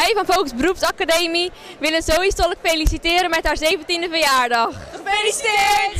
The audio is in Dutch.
Wij van Focus Beroepsacademie willen Zoe Stolk feliciteren met haar 17e verjaardag. Gefeliciteerd!